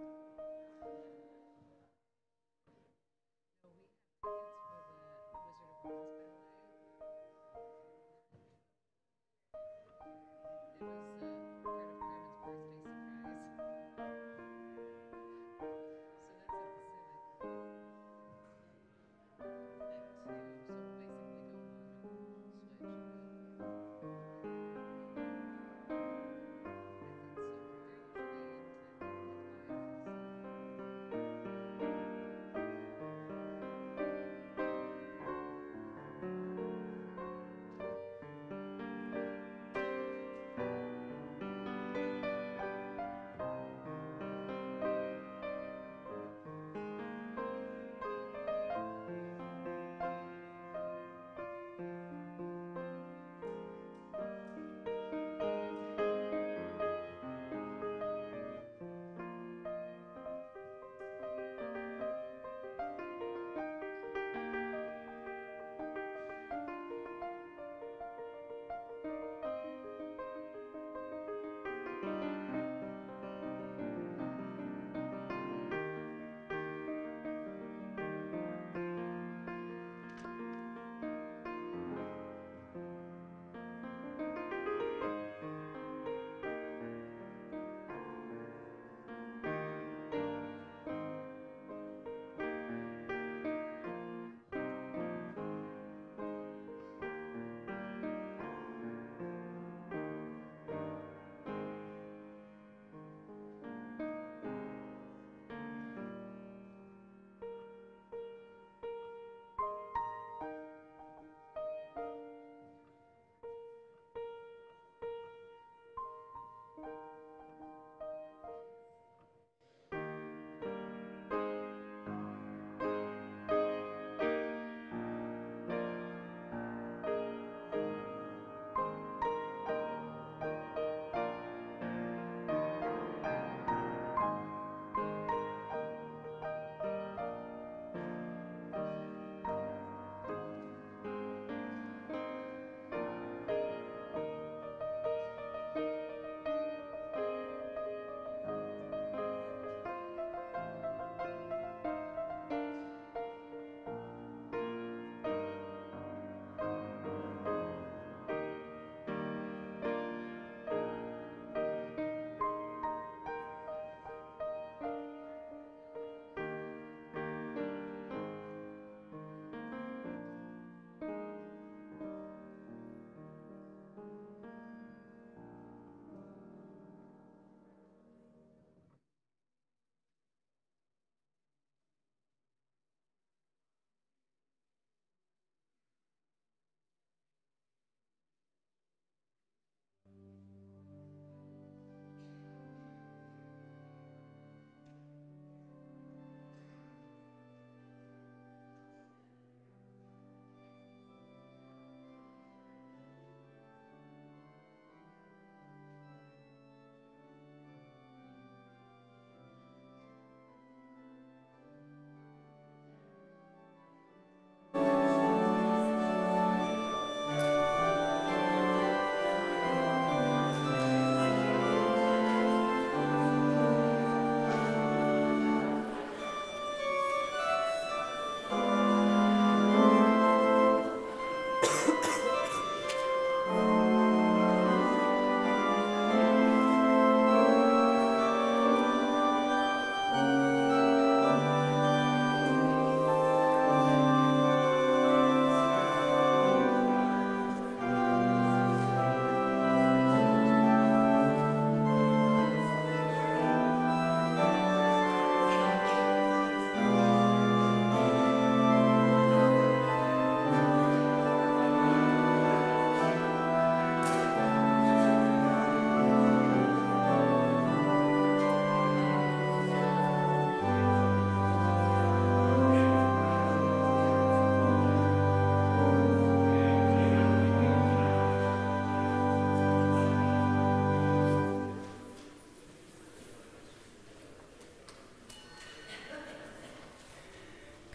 No, we have tickets for the Wizard of Oz.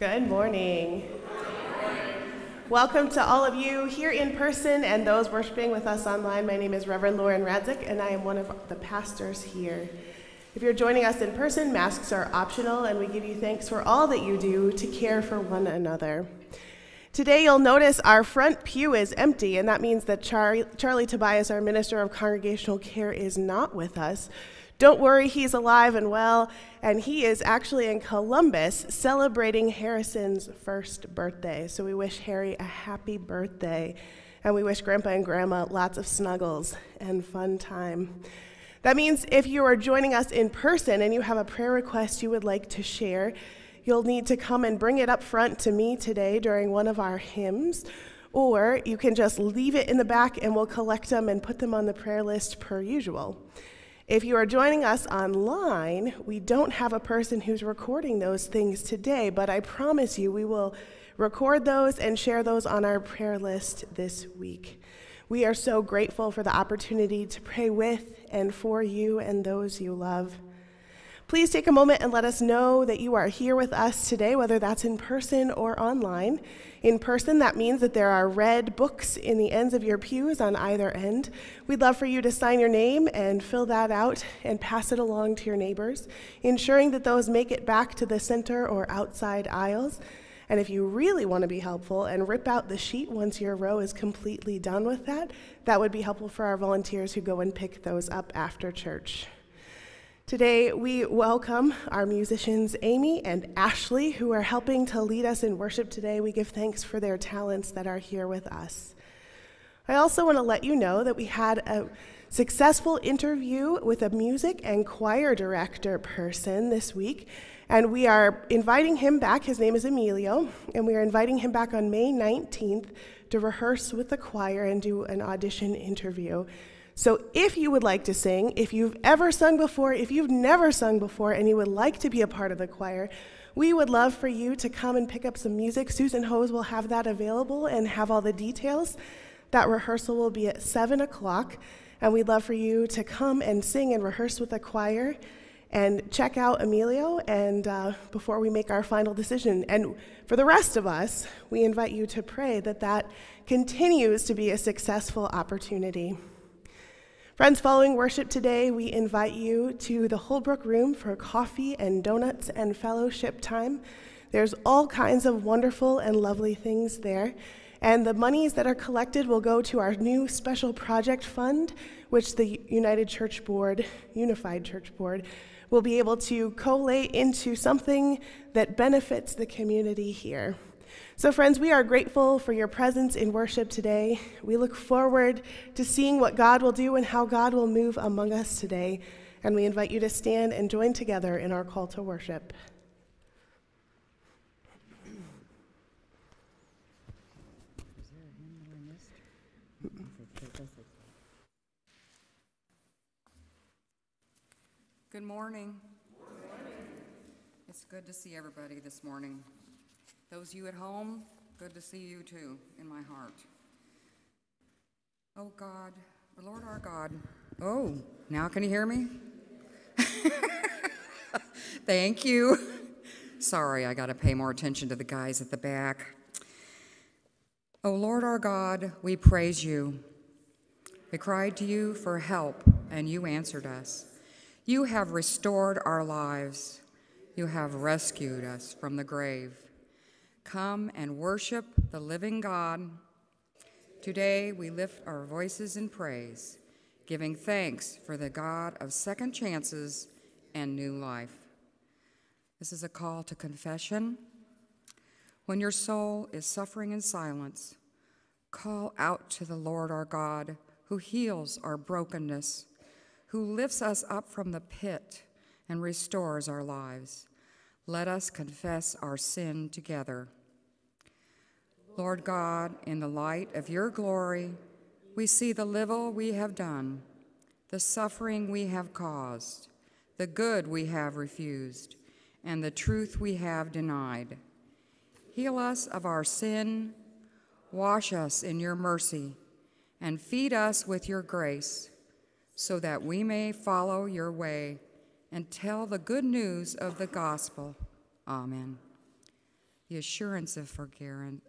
Good morning. Welcome to all of you here in person and those worshiping with us online. My name is Reverend Lauren Radzik, and I am one of the pastors here. If you're joining us in person, masks are optional, and we give you thanks for all that you do to care for one another. Today, you'll notice our front pew is empty, and that means that Charlie, Charlie Tobias, our minister of congregational care, is not with us. Don't worry, he's alive and well, and he is actually in Columbus celebrating Harrison's first birthday. So we wish Harry a happy birthday, and we wish Grandpa and Grandma lots of snuggles and fun time. That means if you are joining us in person and you have a prayer request you would like to share, you'll need to come and bring it up front to me today during one of our hymns. Or you can just leave it in the back and we'll collect them and put them on the prayer list per usual. If you are joining us online, we don't have a person who's recording those things today, but I promise you we will record those and share those on our prayer list this week. We are so grateful for the opportunity to pray with and for you and those you love. Please take a moment and let us know that you are here with us today, whether that's in person or online. In person, that means that there are red books in the ends of your pews on either end. We'd love for you to sign your name and fill that out and pass it along to your neighbors, ensuring that those make it back to the center or outside aisles. And if you really want to be helpful and rip out the sheet once your row is completely done with that, that would be helpful for our volunteers who go and pick those up after church. Today, we welcome our musicians Amy and Ashley, who are helping to lead us in worship today. We give thanks for their talents that are here with us. I also want to let you know that we had a successful interview with a music and choir director person this week, and we are inviting him back. His name is Emilio, and we are inviting him back on May 19th to rehearse with the choir and do an audition interview. So, if you would like to sing, if you've ever sung before, if you've never sung before, and you would like to be a part of the choir, we would love for you to come and pick up some music. Susan Hose will have that available and have all the details. That rehearsal will be at 7 o'clock, and we'd love for you to come and sing and rehearse with the choir and check out Emilio and uh, before we make our final decision. And for the rest of us, we invite you to pray that that continues to be a successful opportunity. Friends, following worship today, we invite you to the Holbrook Room for coffee and donuts and fellowship time. There's all kinds of wonderful and lovely things there. And the monies that are collected will go to our new special project fund, which the United Church Board, Unified Church Board, will be able to collate into something that benefits the community here. So, friends, we are grateful for your presence in worship today. We look forward to seeing what God will do and how God will move among us today. And we invite you to stand and join together in our call to worship. Good morning. It's good to see everybody this morning. Those you at home, good to see you too in my heart. Oh God, the Lord our God. Oh, now can you hear me? Thank you. Sorry, I got to pay more attention to the guys at the back. Oh Lord our God, we praise you. We cried to you for help, and you answered us. You have restored our lives. You have rescued us from the grave. Come and worship the living God. Today we lift our voices in praise, giving thanks for the God of second chances and new life. This is a call to confession. When your soul is suffering in silence, call out to the Lord our God, who heals our brokenness, who lifts us up from the pit and restores our lives. Let us confess our sin together. Lord God, in the light of your glory, we see the little we have done, the suffering we have caused, the good we have refused, and the truth we have denied. Heal us of our sin, wash us in your mercy, and feed us with your grace, so that we may follow your way and tell the good news of the gospel. Amen. the assurance of forgiveness.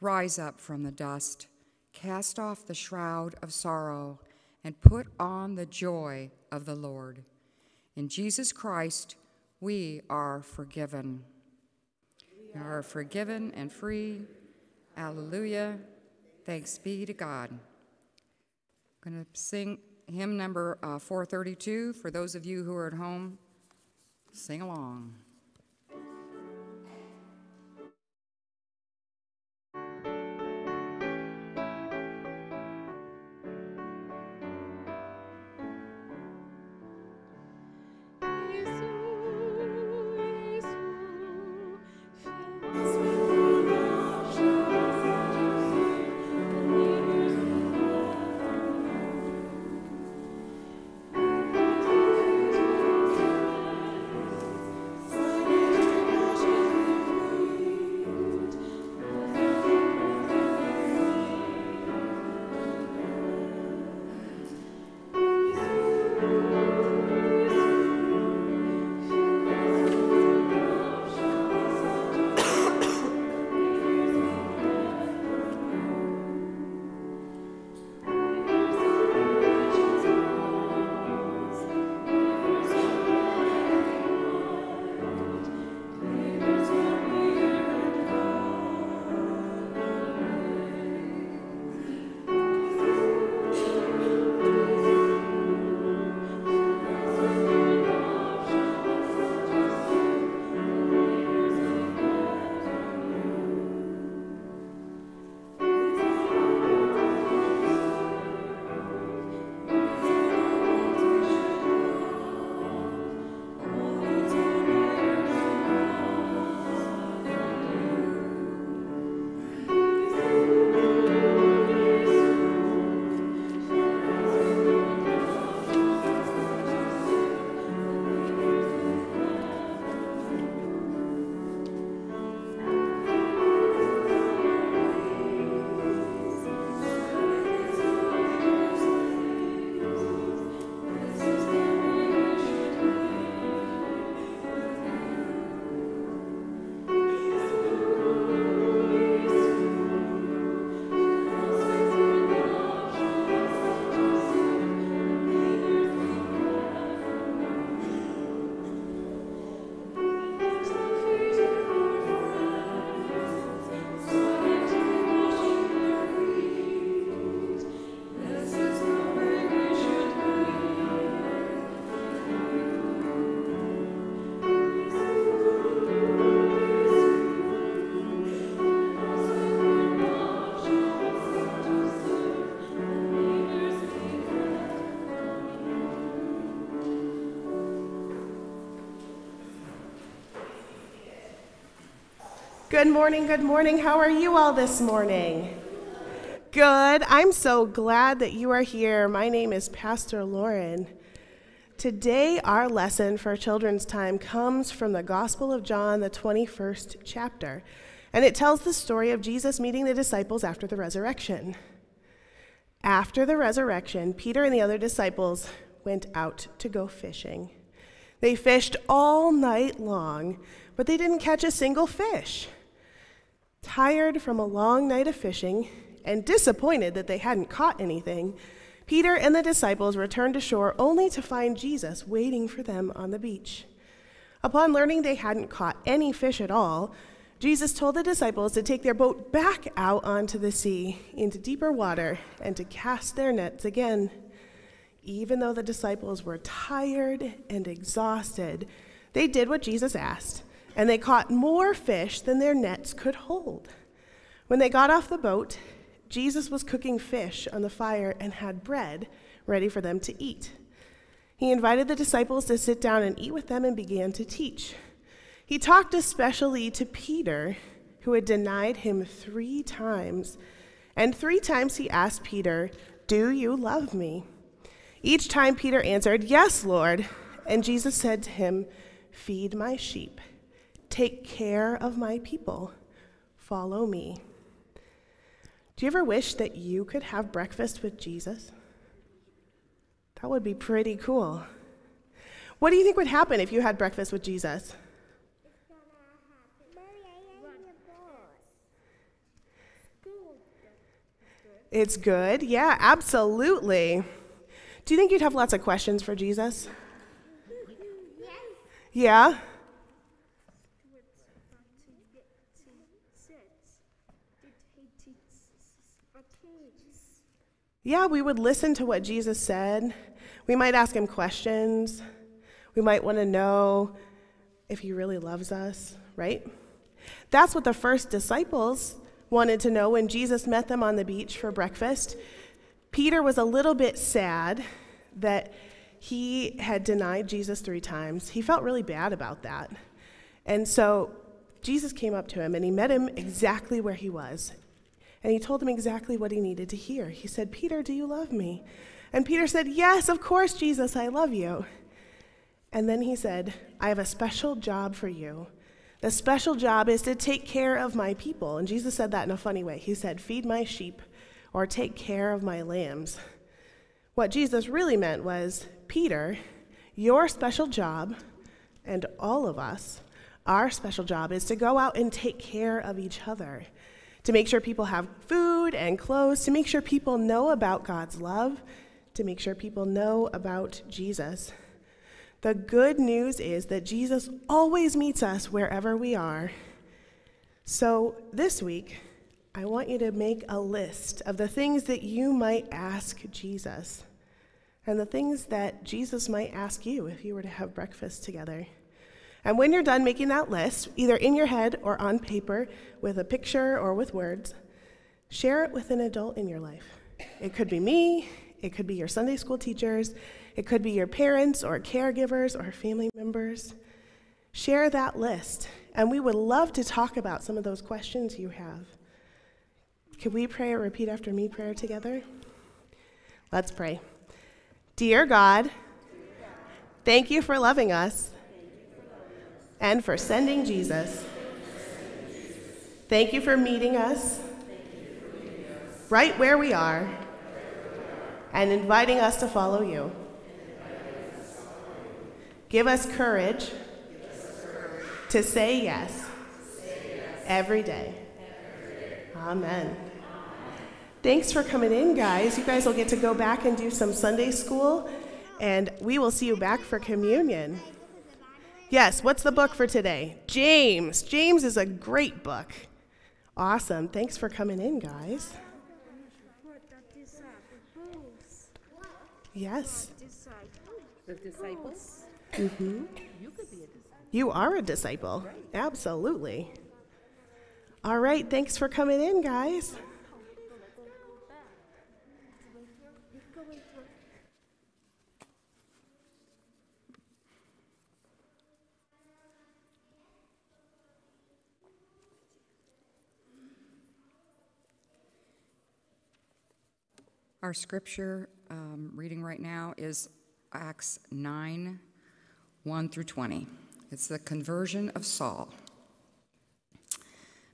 Rise up from the dust, cast off the shroud of sorrow, and put on the joy of the Lord. In Jesus Christ, we are forgiven. We are forgiven and free. Alleluia. Thanks be to God. I'm going to sing hymn number uh, 432 for those of you who are at home. Sing along. Good morning, good morning. How are you all this morning? Good. I'm so glad that you are here. My name is Pastor Lauren. Today, our lesson for children's time comes from the Gospel of John, the 21st chapter, and it tells the story of Jesus meeting the disciples after the resurrection. After the resurrection, Peter and the other disciples went out to go fishing. They fished all night long, but they didn't catch a single fish. Tired from a long night of fishing and disappointed that they hadn't caught anything, Peter and the disciples returned to shore only to find Jesus waiting for them on the beach. Upon learning they hadn't caught any fish at all, Jesus told the disciples to take their boat back out onto the sea, into deeper water, and to cast their nets again. Even though the disciples were tired and exhausted, they did what Jesus asked and they caught more fish than their nets could hold. When they got off the boat, Jesus was cooking fish on the fire and had bread ready for them to eat. He invited the disciples to sit down and eat with them and began to teach. He talked especially to Peter, who had denied him three times. And three times he asked Peter, Do you love me? Each time Peter answered, Yes, Lord. And Jesus said to him, Feed my sheep. Take care of my people. Follow me. Do you ever wish that you could have breakfast with Jesus? That would be pretty cool. What do you think would happen if you had breakfast with Jesus? It's good. Yeah, absolutely. Do you think you'd have lots of questions for Jesus? Yeah? Yeah, we would listen to what Jesus said. We might ask him questions. We might want to know if he really loves us, right? That's what the first disciples wanted to know when Jesus met them on the beach for breakfast. Peter was a little bit sad that he had denied Jesus three times. He felt really bad about that. And so Jesus came up to him and he met him exactly where he was. And he told him exactly what he needed to hear. He said, Peter, do you love me? And Peter said, Yes, of course, Jesus, I love you. And then he said, I have a special job for you. The special job is to take care of my people. And Jesus said that in a funny way. He said, Feed my sheep or take care of my lambs. What Jesus really meant was, Peter, your special job, and all of us, our special job is to go out and take care of each other, to make sure people have food and clothes, to make sure people know about God's love, to make sure people know about Jesus. The good news is that Jesus always meets us wherever we are. So this week, I want you to make a list of the things that you might ask Jesus and the things that Jesus might ask you if you were to have breakfast together. And when you're done making that list, either in your head or on paper with a picture or with words, share it with an adult in your life. It could be me, it could be your Sunday school teachers, it could be your parents or caregivers or family members. Share that list, and we would love to talk about some of those questions you have. Could we pray a repeat after me prayer together? Let's pray. Dear God, thank you for loving us and for sending Jesus. Thank you for meeting us right where we are and inviting us to follow you. Give us courage to say yes every day. Amen. Thanks for coming in, guys. You guys will get to go back and do some Sunday school, and we will see you back for communion. Yes, what's the book for today? James. James is a great book. Awesome. Thanks for coming in, guys. Yes. The disciples? Mm-hmm. You. You are a disciple. Absolutely. All right, thanks for coming in, guys. Our scripture um, reading right now is Acts 9 1 through 20. It's the conversion of Saul.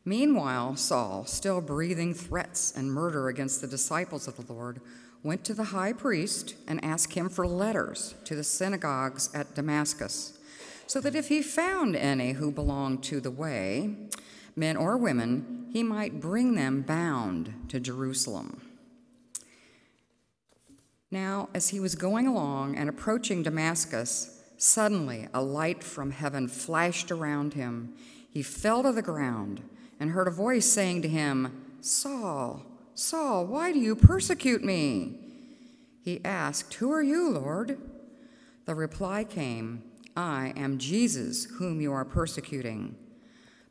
Meanwhile, Saul, still breathing threats and murder against the disciples of the Lord, went to the high priest and asked him for letters to the synagogues at Damascus, so that if he found any who belonged to the way, men or women, he might bring them bound to Jerusalem. Now, as he was going along and approaching Damascus, Suddenly, a light from heaven flashed around him. He fell to the ground and heard a voice saying to him, Saul, Saul, why do you persecute me? He asked, Who are you, Lord? The reply came, I am Jesus, whom you are persecuting.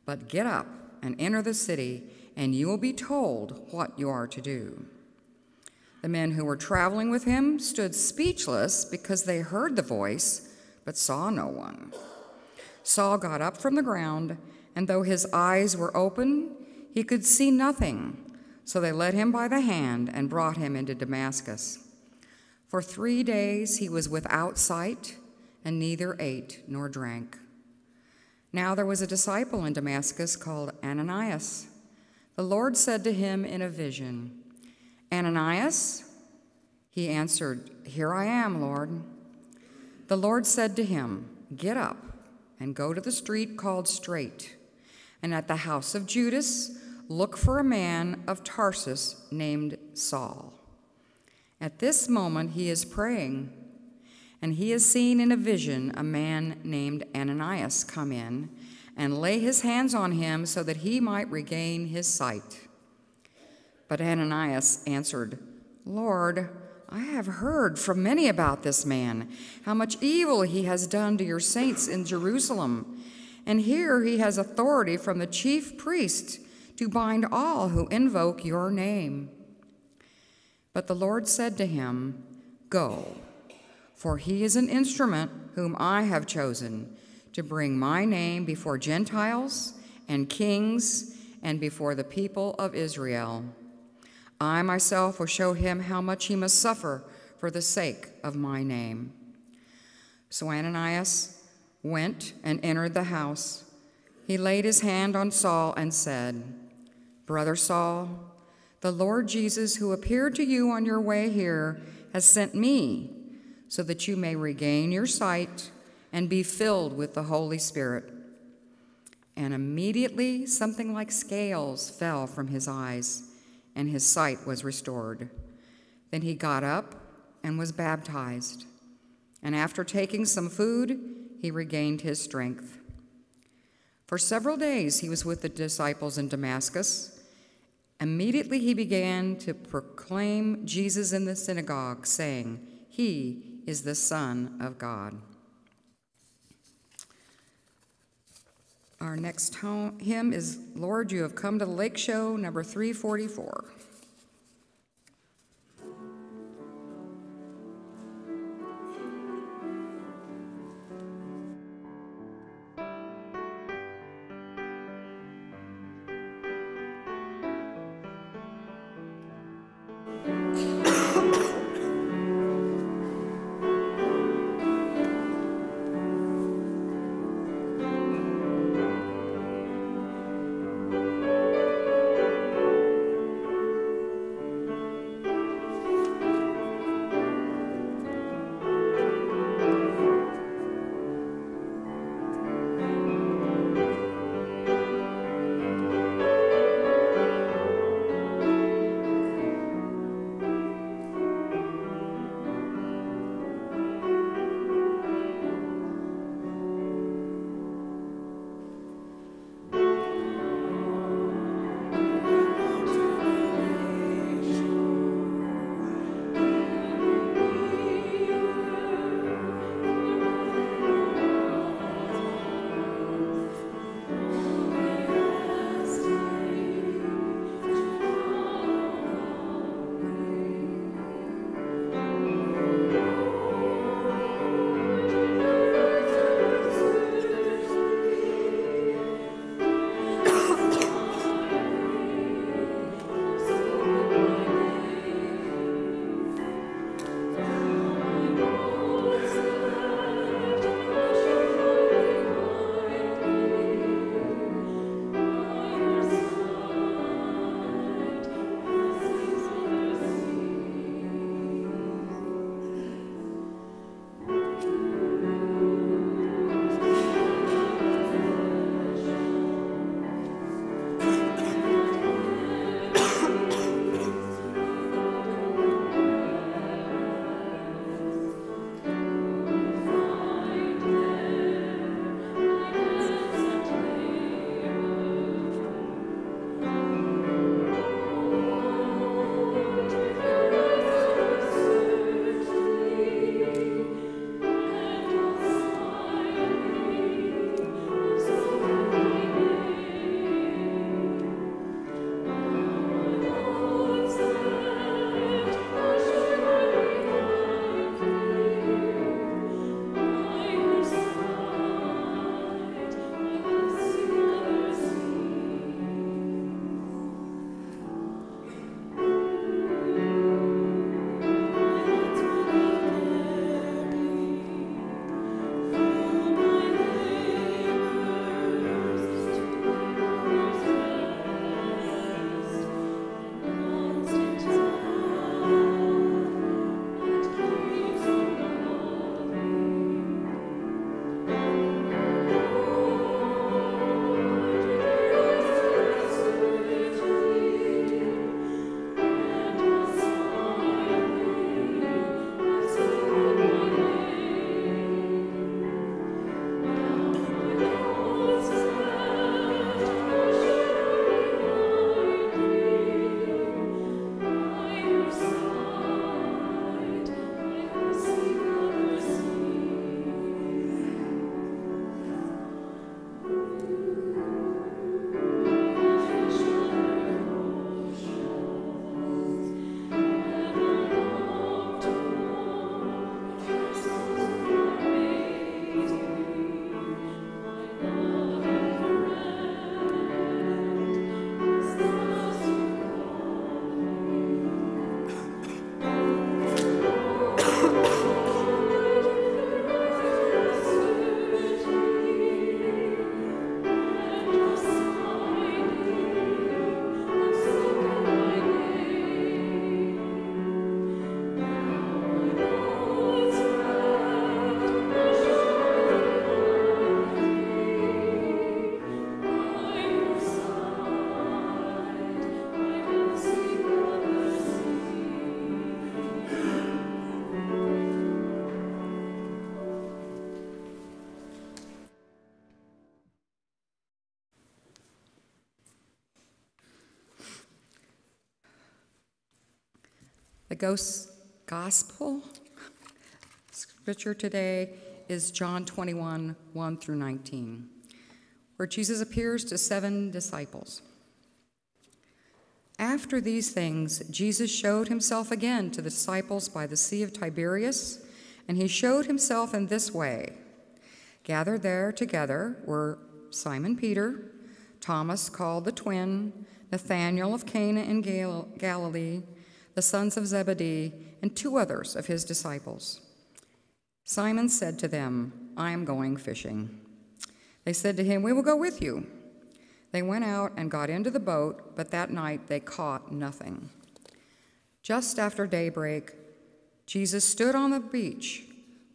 But get up and enter the city, and you will be told what you are to do. The men who were traveling with him stood speechless because they heard the voice but saw no one. Saul got up from the ground, and though his eyes were open, he could see nothing. So they led him by the hand and brought him into Damascus. For three days he was without sight, and neither ate nor drank. Now there was a disciple in Damascus called Ananias. The Lord said to him in a vision, Ananias? He answered, Here I am, Lord. The Lord said to him, Get up and go to the street called Straight, and at the house of Judas, look for a man of Tarsus named Saul. At this moment, he is praying, and he has seen in a vision a man named Ananias come in and lay his hands on him so that he might regain his sight. But Ananias answered, Lord, I have heard from many about this man, how much evil he has done to your saints in Jerusalem. And here he has authority from the chief priest to bind all who invoke your name. But the Lord said to him, Go, for he is an instrument whom I have chosen to bring my name before Gentiles and kings and before the people of Israel. I myself will show him how much he must suffer for the sake of my name. So Ananias went and entered the house. He laid his hand on Saul and said, Brother Saul, the Lord Jesus, who appeared to you on your way here, has sent me so that you may regain your sight and be filled with the Holy Spirit. And immediately something like scales fell from his eyes and his sight was restored. Then he got up and was baptized. And after taking some food, he regained his strength. For several days he was with the disciples in Damascus. Immediately he began to proclaim Jesus in the synagogue, saying, He is the Son of God. Our next home, hymn is Lord, You Have Come to the Lakeshore, number 344. Gos- gospel scripture today is John 21 1 through 19, where Jesus appears to seven disciples. After these things, Jesus showed himself again to the disciples by the Sea of Tiberias, and he showed himself in this way. Gathered there together were Simon Peter, Thomas called the twin, Nathanael of Cana in Gal- Galilee, the sons of Zebedee, and two others of his disciples. Simon said to them, I am going fishing. They said to him, We will go with you. They went out and got into the boat, but that night they caught nothing. Just after daybreak, Jesus stood on the beach,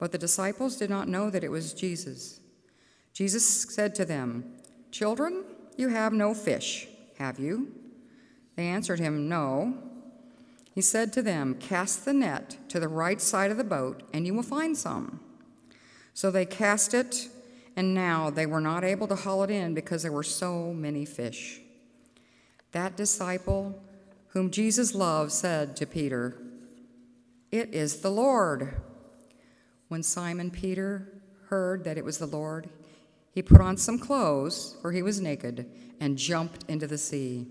but the disciples did not know that it was Jesus. Jesus said to them, Children, you have no fish, have you? They answered him, No. He said to them, Cast the net to the right side of the boat, and you will find some. So they cast it and now they were not able to haul it in because there were so many fish. That disciple whom Jesus loved said to Peter, It is the Lord. When Simon Peter heard that it was the Lord, he put on some clothes, for he was naked, and jumped into the sea.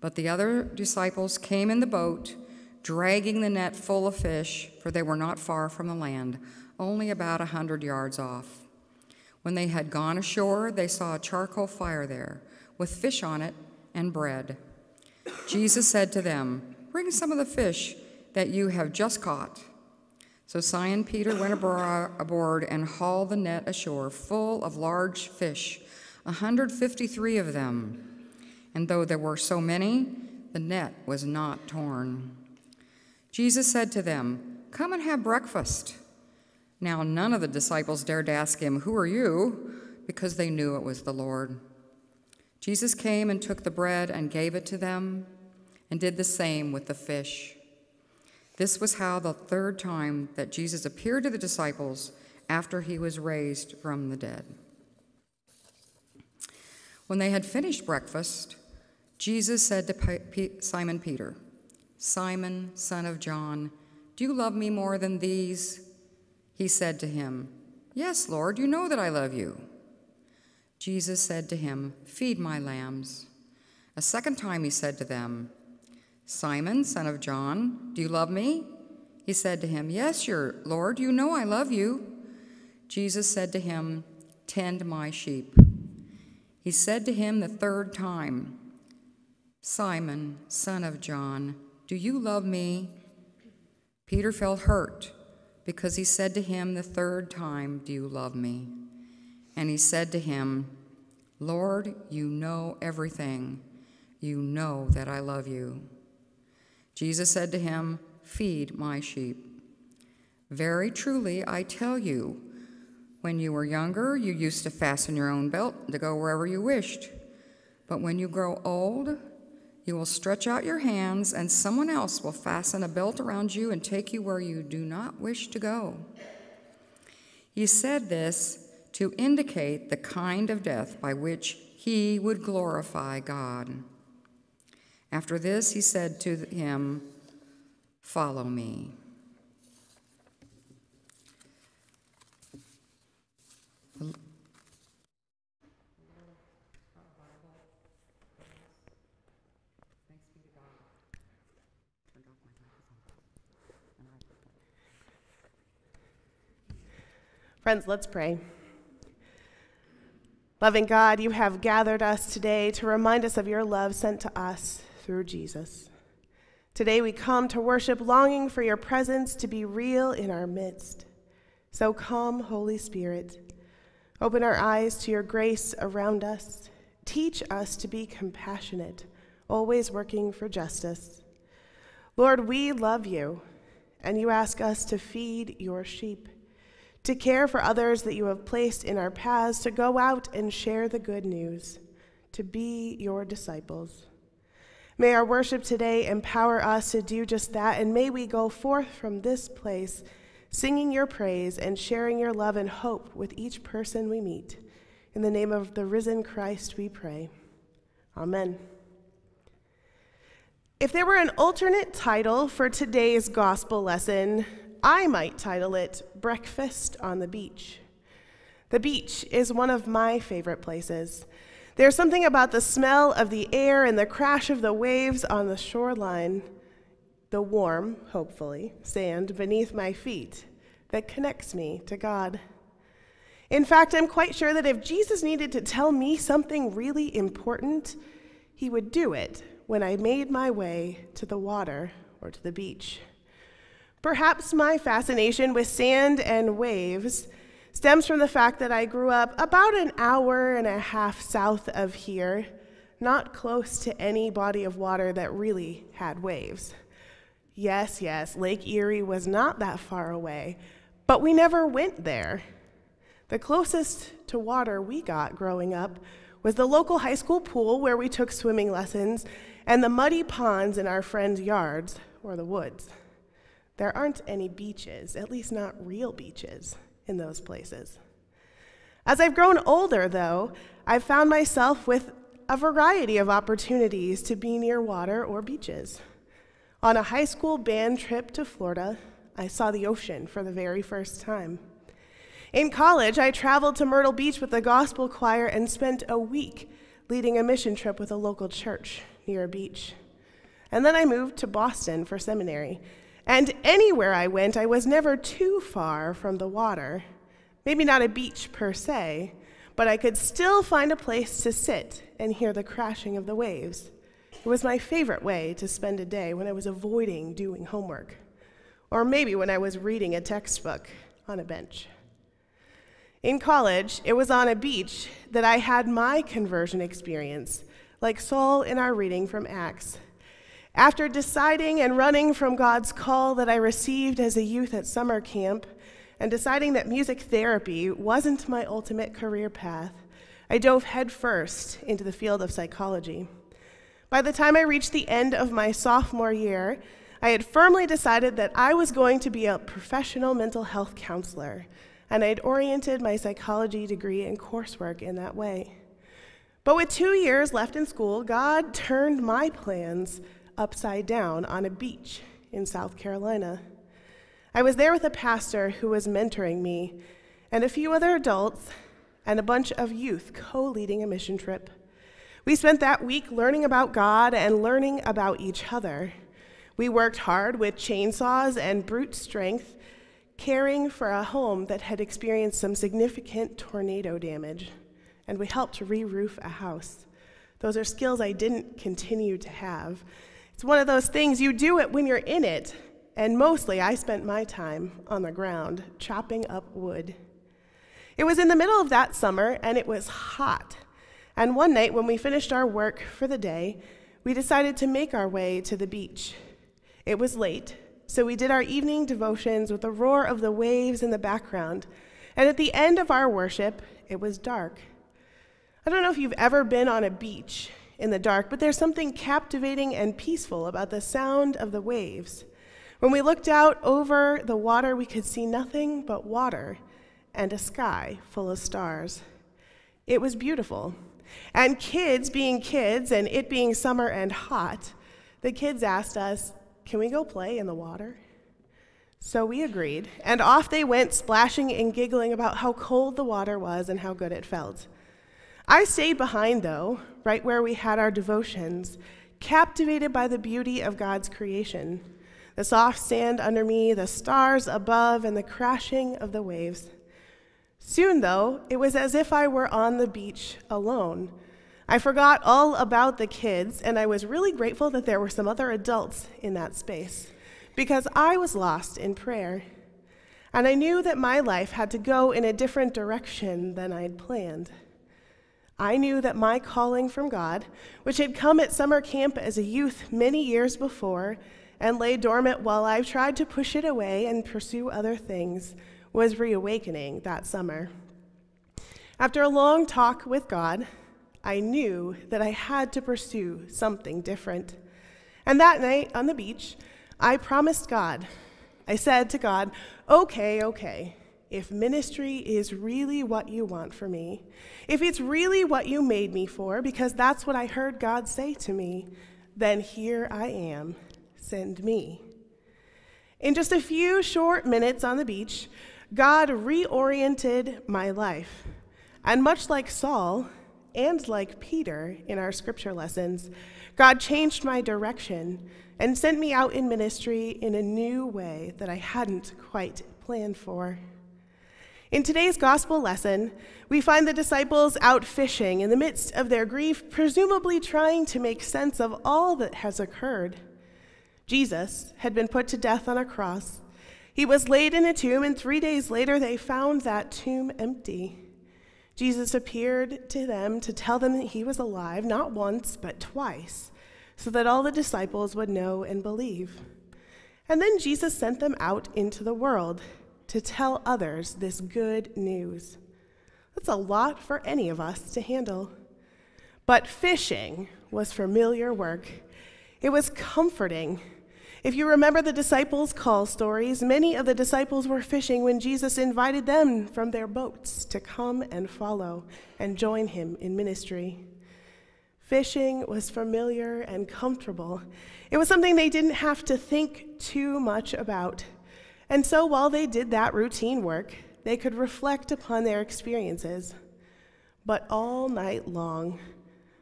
But the other disciples came in the boat, dragging the net full of fish, for they were not far from the land, only about a hundred yards off. When they had gone ashore, they saw a charcoal fire there, with fish on it and bread. Jesus said to them, Bring some of the fish that you have just caught. So Simon Peter went aboard and hauled the net ashore full of large fish, a 153 of them. And though there were so many, the net was not torn. Jesus said to them, Come and have breakfast. Now none of the disciples dared to ask him, Who are you? because they knew it was the Lord. Jesus came and took the bread and gave it to them, and did the same with the fish. This was how the third time that Jesus appeared to the disciples after he was raised from the dead. When they had finished breakfast, Jesus said to Simon Peter, Simon, son of John, do you love me more than these? He said to him, Yes, Lord, you know that I love you. Jesus said to him, Feed my lambs. A second time he said to them, Simon, son of John, do you love me? He said to him, Yes, your Lord, you know I love you. Jesus said to him, Tend my sheep. He said to him the third time, Simon, son of John, do you love me? Peter felt hurt because he said to him the third time, Do you love me? And he said to him, Lord, you know everything. You know that I love you. Jesus said to him, Feed my sheep. Very truly, I tell you, when you were younger, you used to fasten your own belt to go wherever you wished. But when you grow old, you will stretch out your hands, and someone else will fasten a belt around you and take you where you do not wish to go. He said this to indicate the kind of death by which he would glorify God. After this, he said to him, Follow me. Friends, let's pray. Loving God, you have gathered us today to remind us of your love sent to us through Jesus. Today we come to worship, longing for your presence to be real in our midst. So come, Holy Spirit, open our eyes to your grace around us. Teach us to be compassionate, always working for justice. Lord, we love you, and you ask us to feed your sheep to care for others that you have placed in our paths, to go out and share the good news, to be your disciples. May our worship today empower us to do just that, and may we go forth from this place singing your praise and sharing your love and hope with each person we meet. In the name of the risen Christ, we pray. Amen. If there were an alternate title for today's gospel lesson, I might title it Breakfast on the Beach. The beach is one of my favorite places. There's something about the smell of the air and the crash of the waves on the shoreline, the warm, hopefully, sand beneath my feet that connects me to God. In fact, I'm quite sure that if Jesus needed to tell me something really important, he would do it when I made my way to the water or to the beach. Perhaps my fascination with sand and waves stems from the fact that I grew up about an hour and a half south of here, not close to any body of water that really had waves. Yes, yes, Lake Erie was not that far away, but we never went there. The closest to water we got growing up was the local high school pool where we took swimming lessons and the muddy ponds in our friends' yards or the woods. There aren't any beaches, at least not real beaches, in those places. As I've grown older, though, I've found myself with a variety of opportunities to be near water or beaches. On a high school band trip to Florida, I saw the ocean for the very first time. In college, I traveled to Myrtle Beach with the gospel choir and spent a week leading a mission trip with a local church near a beach. And then I moved to Boston for seminary. And anywhere I went, I was never too far from the water. Maybe not a beach per se, but I could still find a place to sit and hear the crashing of the waves. It was my favorite way to spend a day when I was avoiding doing homework, or maybe when I was reading a textbook on a bench. In college, it was on a beach that I had my conversion experience, like Saul in our reading from Acts. After deciding and running from God's call that I received as a youth at summer camp, and deciding that music therapy wasn't my ultimate career path, I dove headfirst into the field of psychology. By the time I reached the end of my sophomore year, I had firmly decided that I was going to be a professional mental health counselor and I'd oriented my psychology degree and coursework in that way. But with two years left in school, God turned my plans upside down on a beach in South Carolina. I was there with a pastor who was mentoring me and a few other adults and a bunch of youth co leading a mission trip. We spent that week learning about God and learning about each other. We worked hard with chainsaws and brute strength caring for a home that had experienced some significant tornado damage, and we helped re roof a house. Those are skills I didn't continue to have. It's one of those things you do it when you're in it, and mostly I spent my time on the ground chopping up wood. It was in the middle of that summer, and it was hot. And one night, when we finished our work for the day, we decided to make our way to the beach. It was late, so we did our evening devotions with the roar of the waves in the background. And at the end of our worship, it was dark. I don't know if you've ever been on a beach in the dark, but there's something captivating and peaceful about the sound of the waves. When we looked out over the water, we could see nothing but water and a sky full of stars. It was beautiful. And kids being kids and it being summer and hot, the kids asked us, can we go play in the water? So we agreed, and off they went, splashing and giggling about how cold the water was and how good it felt. I stayed behind, though, right where we had our devotions, captivated by the beauty of God's creation the soft sand under me, the stars above, and the crashing of the waves. Soon, though, it was as if I were on the beach alone I forgot all about the kids, and I was really grateful that there were some other adults in that space because I was lost in prayer. And I knew that my life had to go in a different direction than I'd planned. I knew that my calling from God, which had come at summer camp as a youth many years before and lay dormant while I tried to push it away and pursue other things, was reawakening that summer. After a long talk with God, I knew that I had to pursue something different. And that night on the beach, I promised God, I said to God, okay, okay, if ministry is really what you want for me, if it's really what you made me for, because that's what I heard God say to me, then here I am, send me. In just a few short minutes on the beach, God reoriented my life. And much like Saul, and like Peter in our scripture lessons, God changed my direction and sent me out in ministry in a new way that I hadn't quite planned for. In today's gospel lesson, we find the disciples out fishing in the midst of their grief, presumably trying to make sense of all that has occurred. Jesus had been put to death on a cross. He was laid in a tomb, and three days later, they found that tomb empty. Jesus appeared to them to tell them that he was alive, not once, but twice, so that all the disciples would know and believe. And then Jesus sent them out into the world to tell others this good news. That's a lot for any of us to handle. But fishing was familiar work. It was comforting. If you remember the disciples' call stories, many of the disciples were fishing when Jesus invited them from their boats to come and follow and join him in ministry. Fishing was familiar and comfortable. It was something they didn't have to think too much about. And so while they did that routine work, they could reflect upon their experiences. But all night long,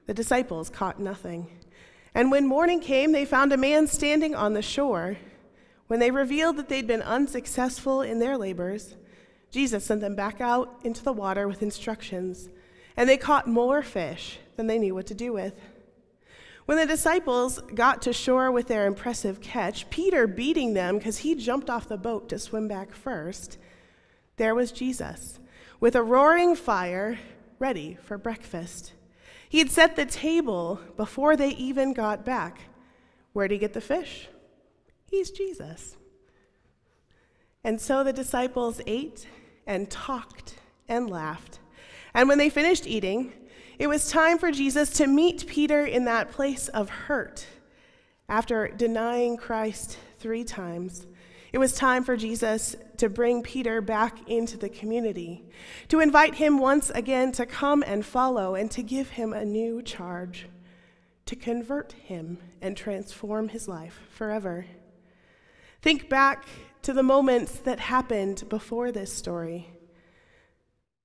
the disciples caught nothing. And when morning came, they found a man standing on the shore. When they revealed that they'd been unsuccessful in their labors, Jesus sent them back out into the water with instructions, and they caught more fish than they knew what to do with. When the disciples got to shore with their impressive catch, Peter beating them because he jumped off the boat to swim back first, there was Jesus with a roaring fire ready for breakfast. He had set the table before they even got back. Where'd he get the fish? He's Jesus. And so the disciples ate and talked and laughed. And when they finished eating, it was time for Jesus to meet Peter in that place of hurt after denying Christ three times. It was time for Jesus to bring Peter back into the community, to invite him once again to come and follow, and to give him a new charge, to convert him and transform his life forever. Think back to the moments that happened before this story.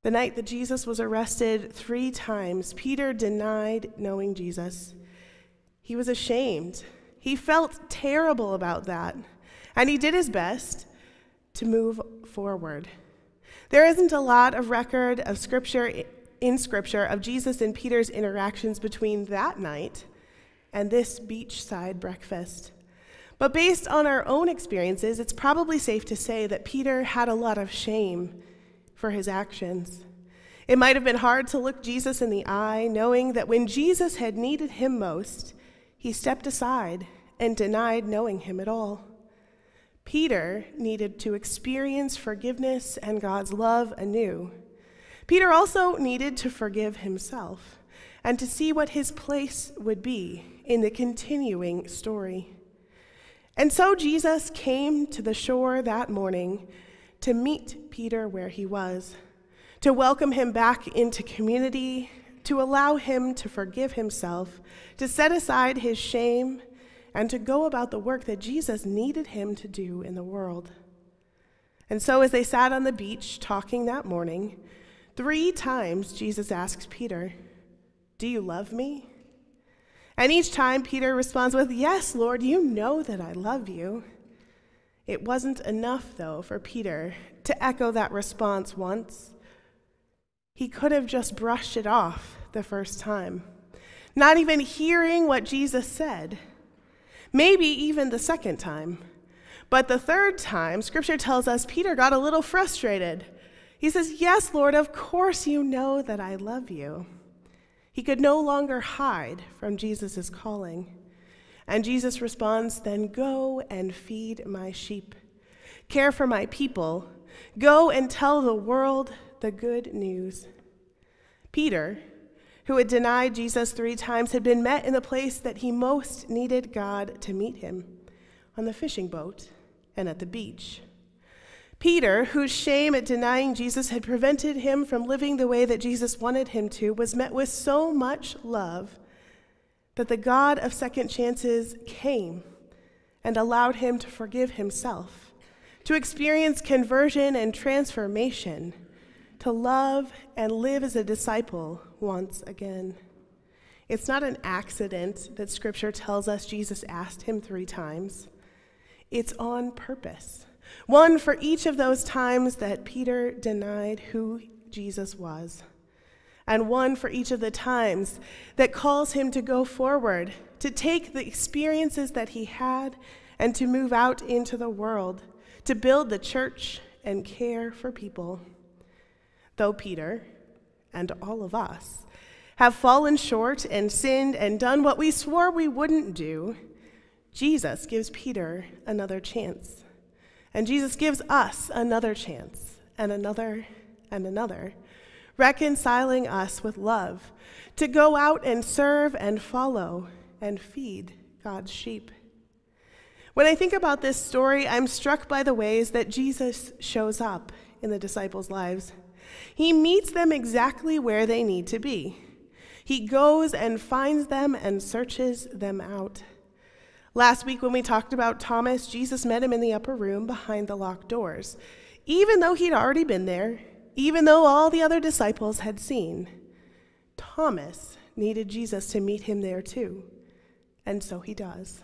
The night that Jesus was arrested three times, Peter denied knowing Jesus. He was ashamed. He felt terrible about that. And he did his best to move forward. There isn't a lot of record of scripture in scripture of Jesus and Peter's interactions between that night and this beachside breakfast. But based on our own experiences, it's probably safe to say that Peter had a lot of shame for his actions. It might have been hard to look Jesus in the eye, knowing that when Jesus had needed him most, he stepped aside and denied knowing him at all. Peter needed to experience forgiveness and God's love anew. Peter also needed to forgive himself and to see what his place would be in the continuing story. And so Jesus came to the shore that morning to meet Peter where he was, to welcome him back into community, to allow him to forgive himself, to set aside his shame, and to go about the work that Jesus needed him to do in the world. And so, as they sat on the beach talking that morning, three times Jesus asks Peter, Do you love me? And each time Peter responds with, Yes, Lord, you know that I love you. It wasn't enough, though, for Peter to echo that response once. He could have just brushed it off the first time, not even hearing what Jesus said. Maybe even the second time. But the third time, scripture tells us Peter got a little frustrated. He says, Yes, Lord, of course you know that I love you. He could no longer hide from Jesus' calling. And Jesus responds, Then go and feed my sheep, care for my people, go and tell the world the good news. Peter, who had denied Jesus three times, had been met in the place that he most needed God to meet him on the fishing boat and at the beach. Peter, whose shame at denying Jesus had prevented him from living the way that Jesus wanted him to, was met with so much love that the God of second chances came and allowed him to forgive himself, to experience conversion and transformation, to love and live as a disciple once again. It's not an accident that scripture tells us Jesus asked him three times. It's on purpose. One for each of those times that Peter denied who Jesus was, and one for each of the times that calls him to go forward, to take the experiences that he had and to move out into the world, to build the church and care for people. Though Peter and all of us have fallen short and sinned and done what we swore we wouldn't do, Jesus gives Peter another chance. And Jesus gives us another chance, and another, and another, reconciling us with love to go out and serve and follow and feed God's sheep. When I think about this story, I'm struck by the ways that Jesus shows up in the disciples' lives. He meets them exactly where they need to be. He goes and finds them and searches them out. Last week, when we talked about Thomas, Jesus met him in the upper room behind the locked doors, even though he'd already been there, even though all the other disciples had seen. Thomas needed Jesus to meet him there too, and so he does.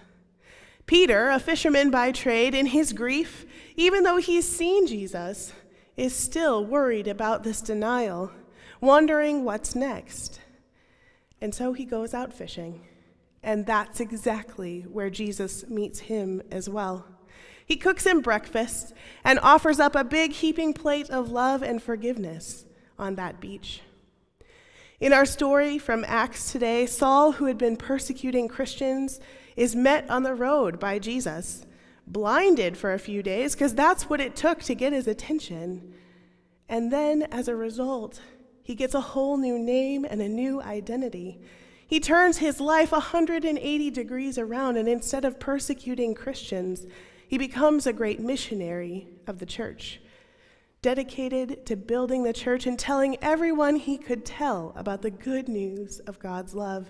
Peter, a fisherman by trade, in his grief, even though he's seen Jesus, is still worried about this denial, wondering what's next. And so he goes out fishing. And that's exactly where Jesus meets him as well. He cooks him breakfast and offers up a big heaping plate of love and forgiveness on that beach. In our story from Acts today, Saul, who had been persecuting Christians, is met on the road by Jesus, blinded for a few days, because that's what it took to get his attention. And then, as a result, he gets a whole new name and a new identity. He turns his life 180 degrees around, and instead of persecuting Christians, he becomes a great missionary of the church, dedicated to building the church and telling everyone he could tell about the good news of God's love.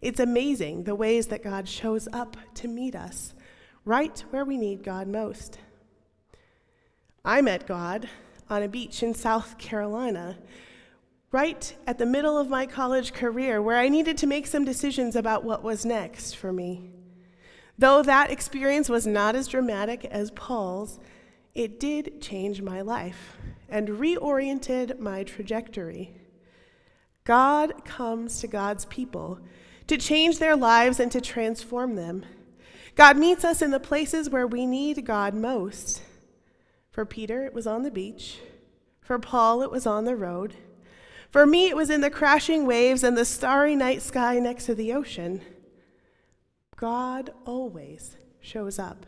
It's amazing the ways that God shows up to meet us right where we need God most. I met God on a beach in South Carolina, right at the middle of my college career, where I needed to make some decisions about what was next for me. Though that experience was not as dramatic as Paul's, it did change my life and reoriented my trajectory. God comes to God's people to change their lives and to transform them. God meets us in the places where we need God most. For Peter, it was on the beach. For Paul, it was on the road. For me, it was in the crashing waves and the starry night sky next to the ocean. God always shows up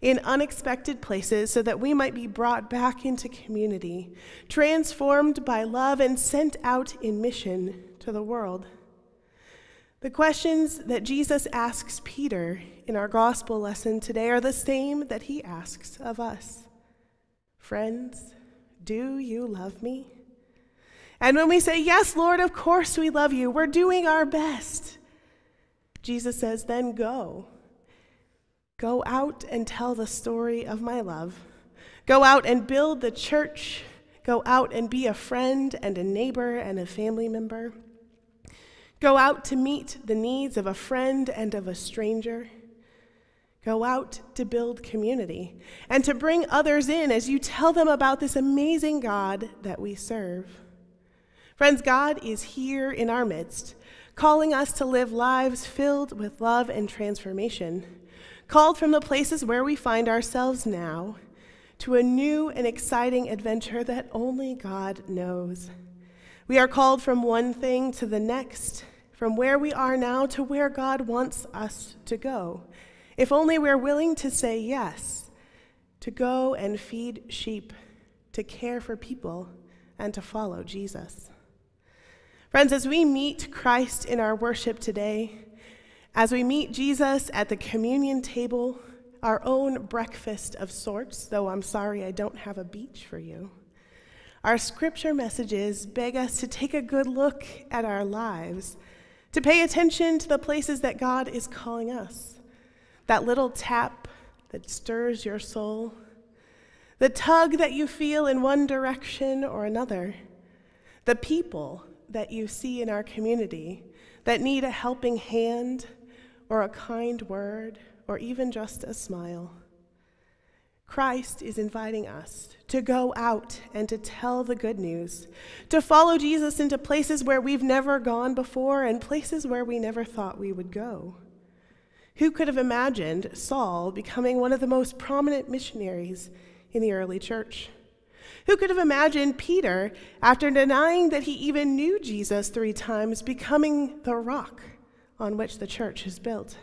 in unexpected places so that we might be brought back into community, transformed by love, and sent out in mission to the world. The questions that Jesus asks Peter in our gospel lesson today are the same that he asks of us Friends, do you love me? And when we say, Yes, Lord, of course we love you, we're doing our best. Jesus says, Then go. Go out and tell the story of my love. Go out and build the church. Go out and be a friend and a neighbor and a family member. Go out to meet the needs of a friend and of a stranger. Go out to build community and to bring others in as you tell them about this amazing God that we serve. Friends, God is here in our midst, calling us to live lives filled with love and transformation, called from the places where we find ourselves now to a new and exciting adventure that only God knows. We are called from one thing to the next from where we are now to where God wants us to go. If only we're willing to say yes, to go and feed sheep, to care for people, and to follow Jesus. Friends, as we meet Christ in our worship today, as we meet Jesus at the communion table, our own breakfast of sorts, though I'm sorry I don't have a beach for you, our scripture messages beg us to take a good look at our lives to pay attention to the places that God is calling us. That little tap that stirs your soul, the tug that you feel in one direction or another, the people that you see in our community that need a helping hand or a kind word or even just a smile. Christ is inviting us to go out and to tell the good news, to follow Jesus into places where we've never gone before and places where we never thought we would go. Who could have imagined Saul becoming one of the most prominent missionaries in the early church? Who could have imagined Peter, after denying that he even knew Jesus three times, becoming the rock on which the church is built?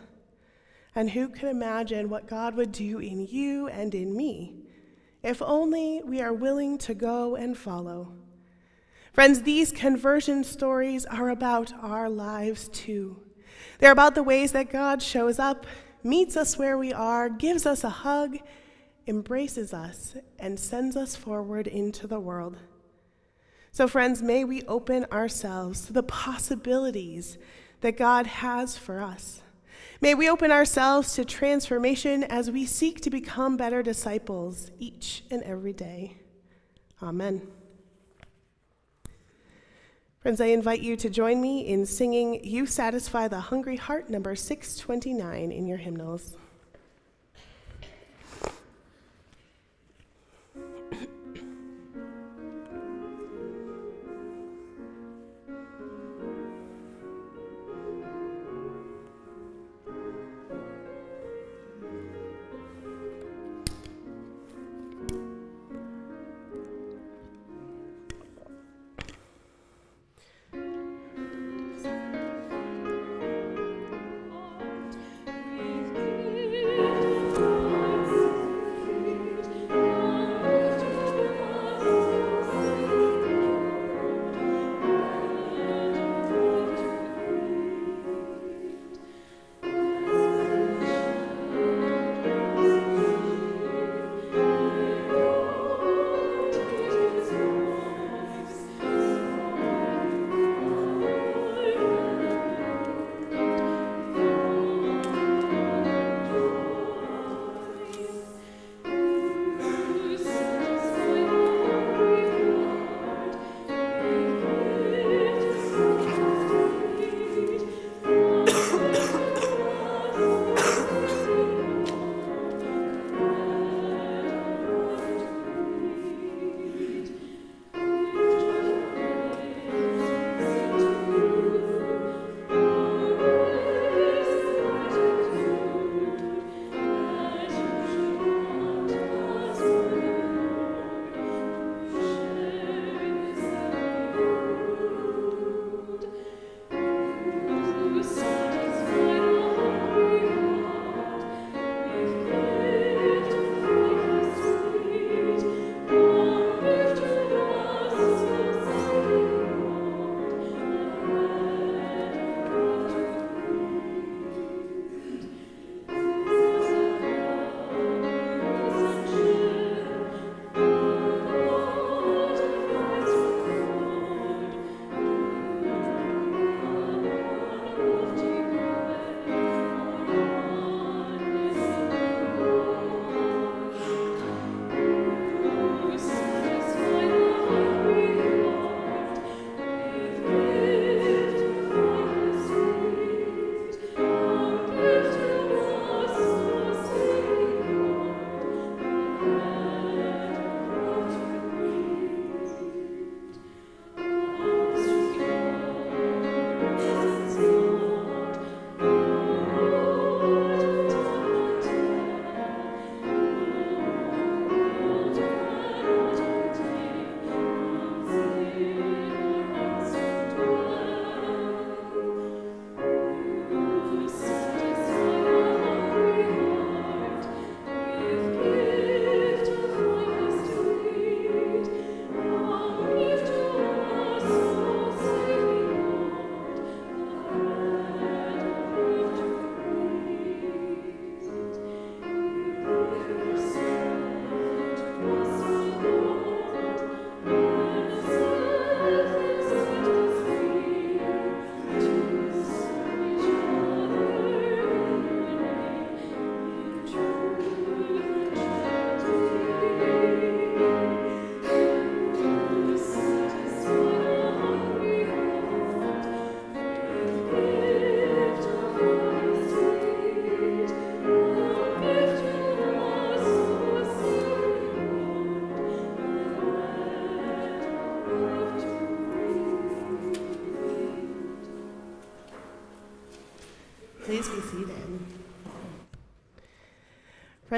And who could imagine what God would do in you and in me if only we are willing to go and follow? Friends, these conversion stories are about our lives too. They're about the ways that God shows up, meets us where we are, gives us a hug, embraces us, and sends us forward into the world. So, friends, may we open ourselves to the possibilities that God has for us. May we open ourselves to transformation as we seek to become better disciples each and every day. Amen. Friends, I invite you to join me in singing You Satisfy the Hungry Heart, number 629 in your hymnals.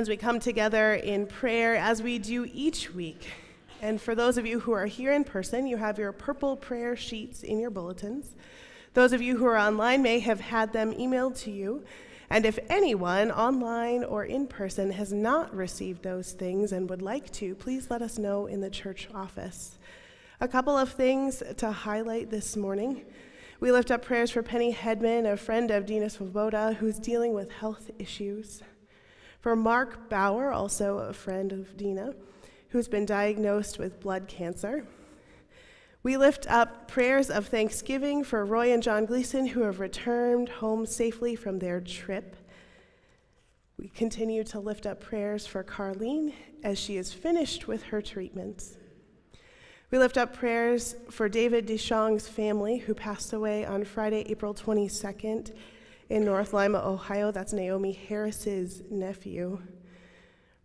Friends, we come together in prayer as we do each week. And for those of you who are here in person, you have your purple prayer sheets in your bulletins. Those of you who are online may have had them emailed to you. And if anyone online or in person has not received those things and would like to, please let us know in the church office. A couple of things to highlight this morning. We lift up prayers for Penny Hedman, a friend of Dina Svoboda, who's dealing with health issues for Mark Bauer, also a friend of Dina, who's been diagnosed with blood cancer. We lift up prayers of thanksgiving for Roy and John Gleason, who have returned home safely from their trip. We continue to lift up prayers for Carlene as she is finished with her treatments. We lift up prayers for David DeShong's family, who passed away on Friday, April 22nd in North Lima, Ohio. That's Naomi Harris's nephew.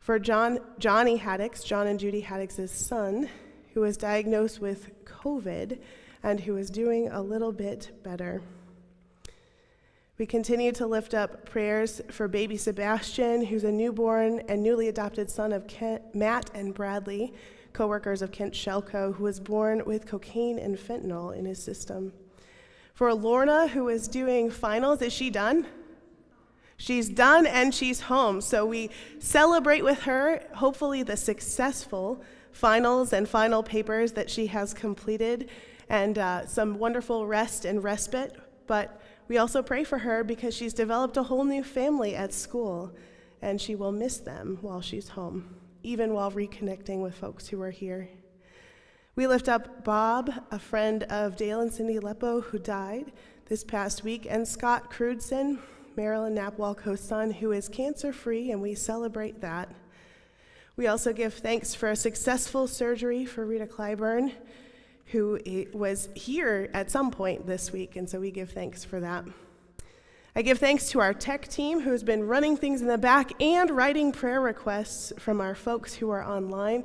For John, Johnny Haddix, John and Judy Haddix's son, who was diagnosed with COVID and who is doing a little bit better. We continue to lift up prayers for baby Sebastian, who's a newborn and newly adopted son of Kent, Matt and Bradley, co workers of Kent Shelco, who was born with cocaine and fentanyl in his system. For Lorna, who is doing finals, is she done? She's done and she's home. So we celebrate with her, hopefully, the successful finals and final papers that she has completed and uh, some wonderful rest and respite. But we also pray for her because she's developed a whole new family at school and she will miss them while she's home, even while reconnecting with folks who are here. We lift up Bob, a friend of Dale and Cindy Leppo, who died this past week, and Scott Crudson, Marilyn Napwalco's son, who is cancer free, and we celebrate that. We also give thanks for a successful surgery for Rita Clyburn, who was here at some point this week, and so we give thanks for that. I give thanks to our tech team who has been running things in the back and writing prayer requests from our folks who are online.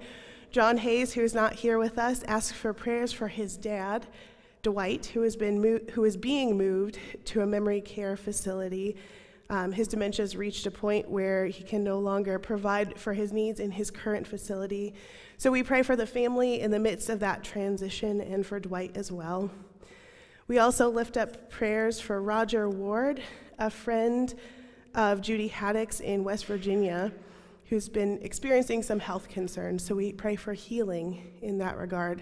John Hayes, who is not here with us, asks for prayers for his dad, Dwight, who, has been mo- who is being moved to a memory care facility. Um, his dementia has reached a point where he can no longer provide for his needs in his current facility. So we pray for the family in the midst of that transition and for Dwight as well. We also lift up prayers for Roger Ward, a friend of Judy Haddix in West Virginia who's been experiencing some health concerns. So we pray for healing in that regard.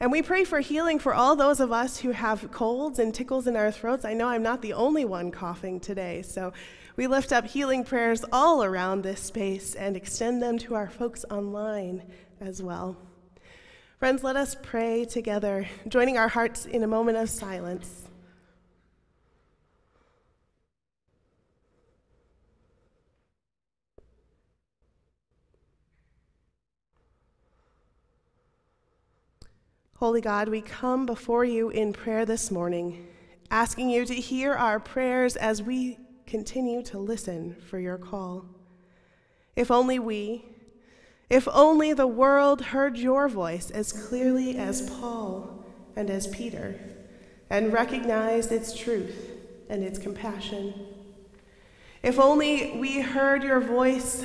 And we pray for healing for all those of us who have colds and tickles in our throats. I know I'm not the only one coughing today. So we lift up healing prayers all around this space and extend them to our folks online as well. Friends, let us pray together, joining our hearts in a moment of silence. Holy God, we come before you in prayer this morning, asking you to hear our prayers as we continue to listen for your call. If only we, if only the world heard your voice as clearly as Paul and as Peter, and recognized its truth and its compassion. If only we heard your voice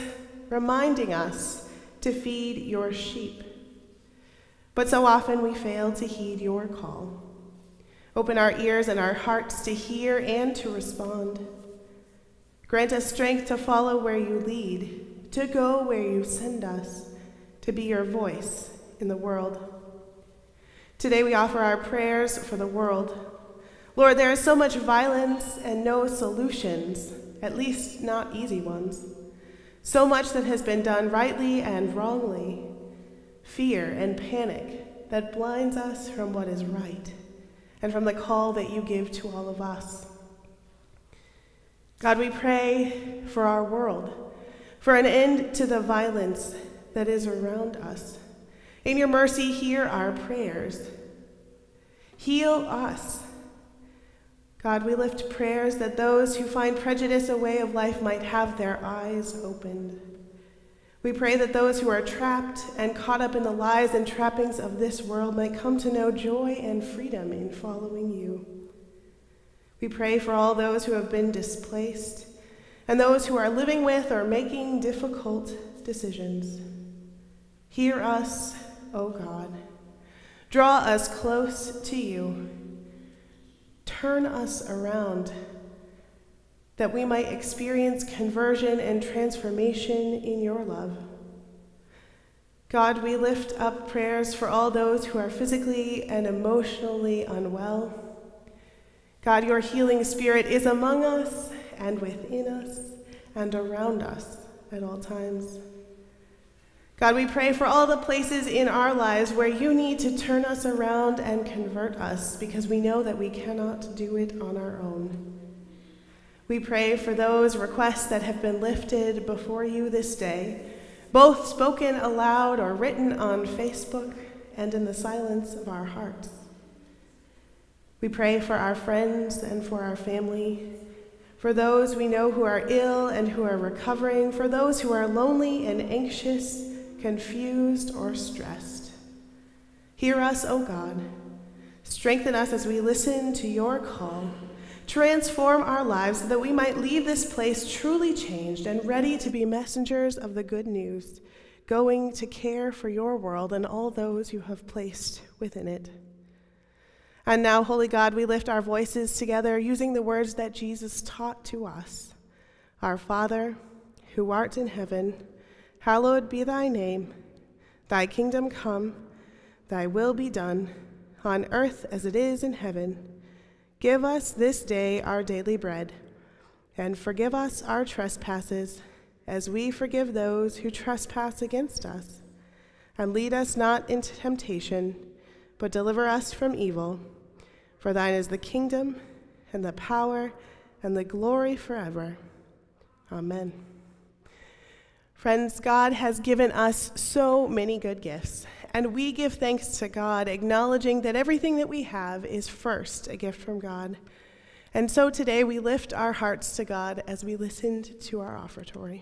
reminding us to feed your sheep but so often we fail to heed your call. Open our ears and our hearts to hear and to respond. Grant us strength to follow where you lead, to go where you send us, to be your voice in the world. Today we offer our prayers for the world. Lord, there is so much violence and no solutions, at least not easy ones. So much that has been done rightly and wrongly fear, and panic that blinds us from what is right and from the call that you give to all of us. God, we pray for our world, for an end to the violence that is around us. In your mercy, hear our prayers. Heal us. God, we lift prayers that those who find prejudice a way of life might have their eyes opened. We pray that those who are trapped and caught up in the lies and trappings of this world might come to know joy and freedom in following you. We pray for all those who have been displaced and those who are living with or making difficult decisions. Hear us, O God. Draw us close to you. Turn us around that we might experience conversion and transformation in your love. God, we lift up prayers for all those who are physically and emotionally unwell. God, your healing spirit is among us and within us and around us at all times. God, we pray for all the places in our lives where you need to turn us around and convert us because we know that we cannot do it on our own. We pray for those requests that have been lifted before you this day both spoken aloud or written on Facebook and in the silence of our hearts. We pray for our friends and for our family, for those we know who are ill and who are recovering, for those who are lonely and anxious, confused, or stressed. Hear us, O God. Strengthen us as we listen to your call transform our lives so that we might leave this place truly changed and ready to be messengers of the good news, going to care for your world and all those you have placed within it. And now, Holy God, we lift our voices together using the words that Jesus taught to us Our Father, who art in heaven, hallowed be thy name. Thy kingdom come, thy will be done, on earth as it is in heaven. Give us this day our daily bread, and forgive us our trespasses, as we forgive those who trespass against us. And lead us not into temptation, but deliver us from evil. For thine is the kingdom, and the power, and the glory forever. Amen. Friends, God has given us so many good gifts, and we give thanks to God, acknowledging that everything that we have is first a gift from God. And so today we lift our hearts to God as we listened to our offertory.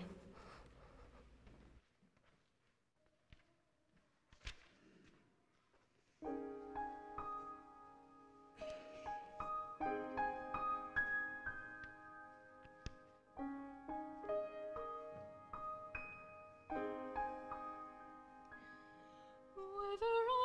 ever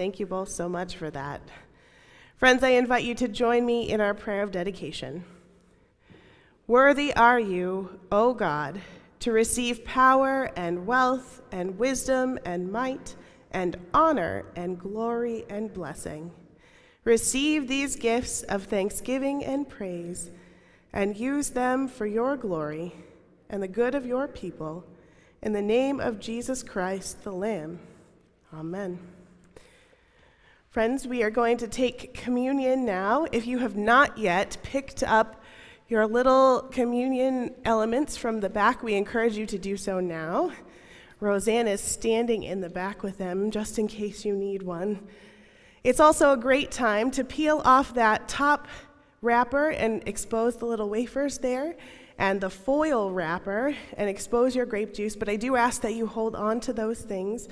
Thank you both so much for that. Friends, I invite you to join me in our prayer of dedication. Worthy are you, O God, to receive power and wealth and wisdom and might and honor and glory and blessing. Receive these gifts of thanksgiving and praise and use them for your glory and the good of your people. In the name of Jesus Christ, the Lamb. Amen. Friends, we are going to take communion now. If you have not yet picked up your little communion elements from the back, we encourage you to do so now. Roseanne is standing in the back with them just in case you need one. It's also a great time to peel off that top wrapper and expose the little wafers there and the foil wrapper and expose your grape juice. But I do ask that you hold on to those things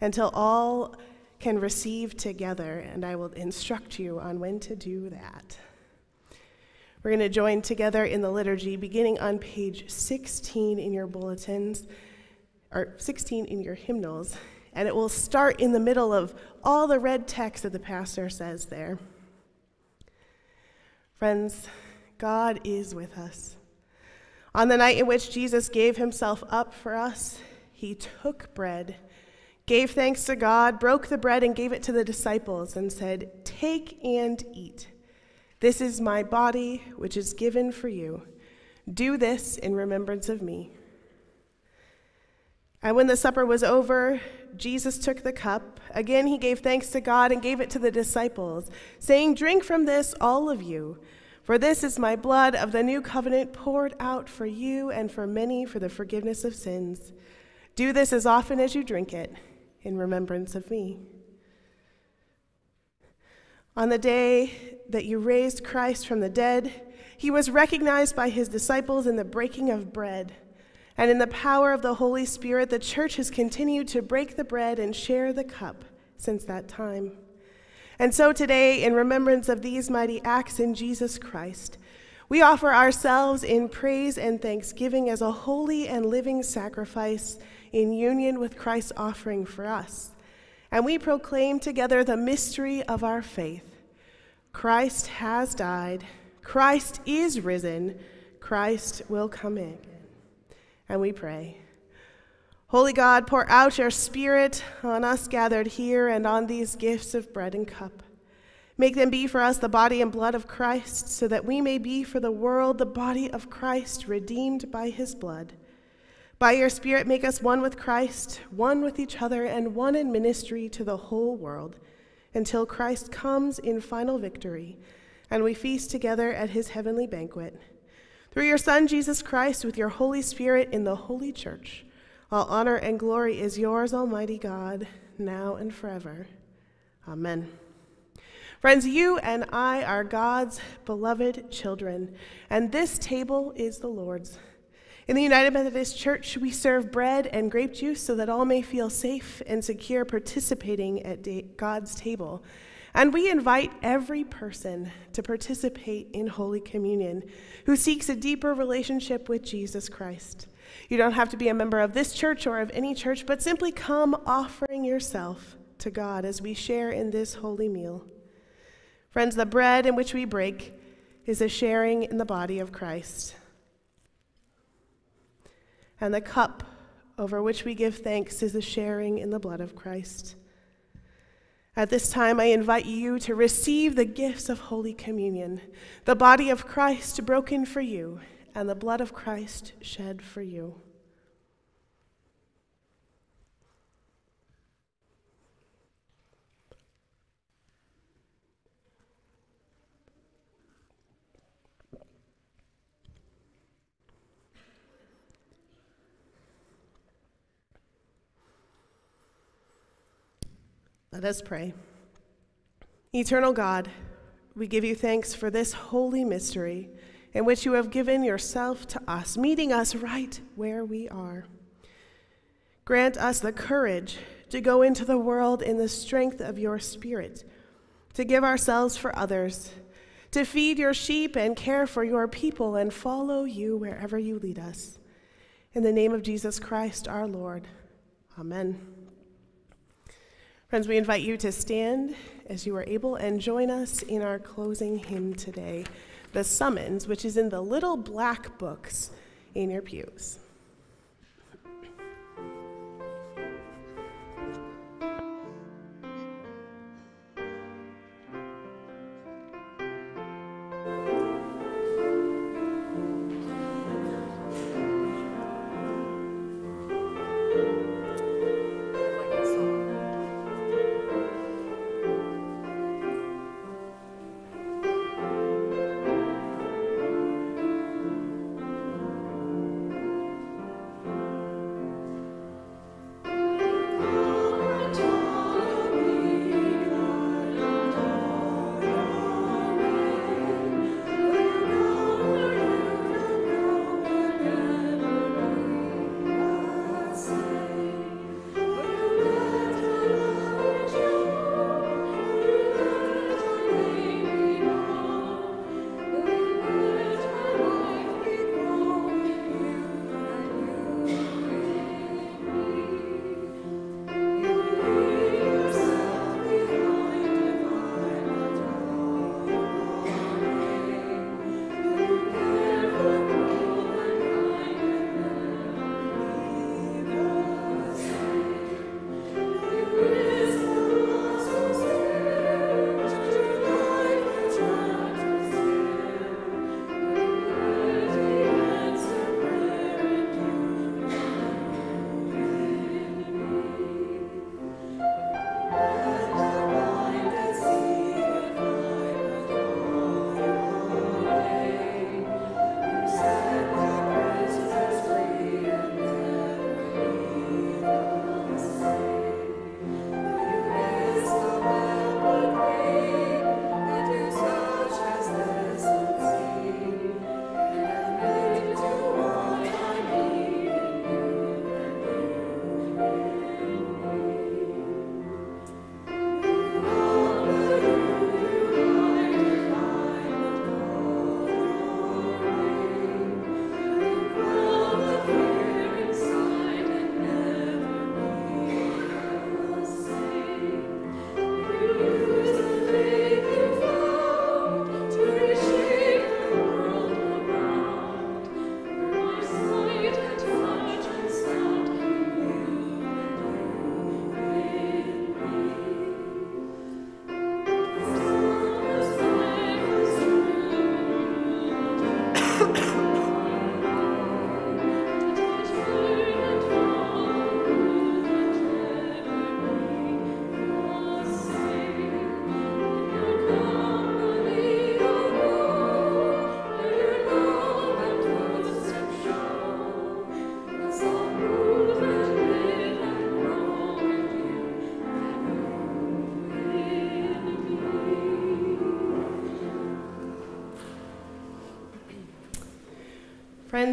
until all can receive together, and I will instruct you on when to do that. We're going to join together in the liturgy beginning on page 16 in your bulletins, or 16 in your hymnals, and it will start in the middle of all the red text that the pastor says there. Friends, God is with us. On the night in which Jesus gave himself up for us, he took bread gave thanks to God, broke the bread, and gave it to the disciples, and said, Take and eat. This is my body, which is given for you. Do this in remembrance of me. And when the supper was over, Jesus took the cup. Again, he gave thanks to God and gave it to the disciples, saying, Drink from this, all of you, for this is my blood of the new covenant poured out for you and for many for the forgiveness of sins. Do this as often as you drink it in remembrance of me. On the day that you raised Christ from the dead, he was recognized by his disciples in the breaking of bread. And in the power of the Holy Spirit, the church has continued to break the bread and share the cup since that time. And so today, in remembrance of these mighty acts in Jesus Christ, we offer ourselves in praise and thanksgiving as a holy and living sacrifice in union with Christ's offering for us. And we proclaim together the mystery of our faith Christ has died, Christ is risen, Christ will come in. And we pray. Holy God, pour out your Spirit on us gathered here and on these gifts of bread and cup. Make them be for us the body and blood of Christ, so that we may be for the world the body of Christ, redeemed by his blood. By your Spirit, make us one with Christ, one with each other, and one in ministry to the whole world, until Christ comes in final victory and we feast together at his heavenly banquet. Through your Son, Jesus Christ, with your Holy Spirit in the Holy Church, all honor and glory is yours, Almighty God, now and forever. Amen. Friends, you and I are God's beloved children, and this table is the Lord's. In the United Methodist Church, we serve bread and grape juice so that all may feel safe and secure participating at God's table. And we invite every person to participate in Holy Communion who seeks a deeper relationship with Jesus Christ. You don't have to be a member of this church or of any church, but simply come offering yourself to God as we share in this holy meal. Friends, the bread in which we break is a sharing in the body of Christ and the cup over which we give thanks is the sharing in the blood of Christ. At this time, I invite you to receive the gifts of Holy Communion, the body of Christ broken for you, and the blood of Christ shed for you. Let us pray. Eternal God, we give you thanks for this holy mystery in which you have given yourself to us, meeting us right where we are. Grant us the courage to go into the world in the strength of your Spirit, to give ourselves for others, to feed your sheep and care for your people and follow you wherever you lead us. In the name of Jesus Christ our Lord. Amen. Friends, we invite you to stand as you are able and join us in our closing hymn today, The Summons, which is in the little black books in your pews.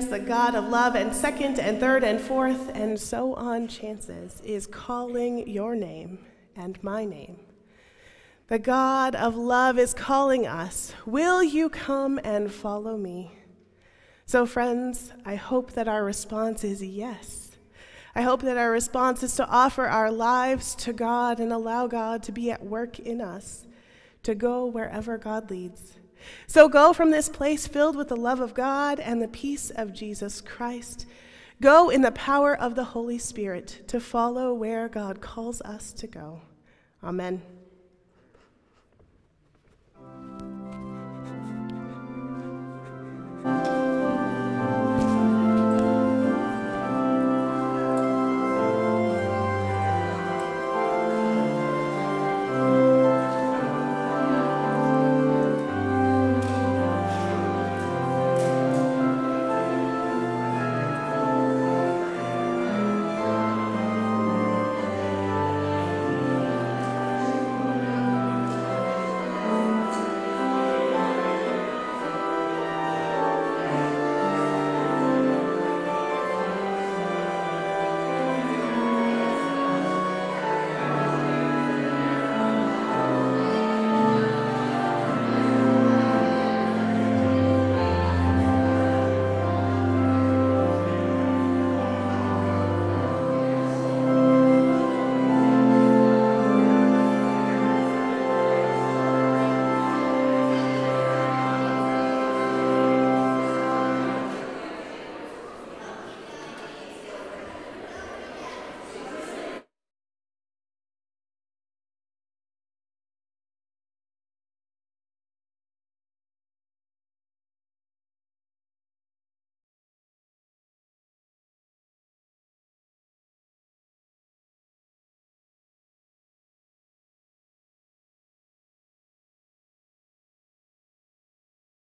The God of love and second and third and fourth and so on chances is calling your name and my name. The God of love is calling us. Will you come and follow me? So, friends, I hope that our response is yes. I hope that our response is to offer our lives to God and allow God to be at work in us, to go wherever God leads. So go from this place filled with the love of God and the peace of Jesus Christ. Go in the power of the Holy Spirit to follow where God calls us to go. Amen.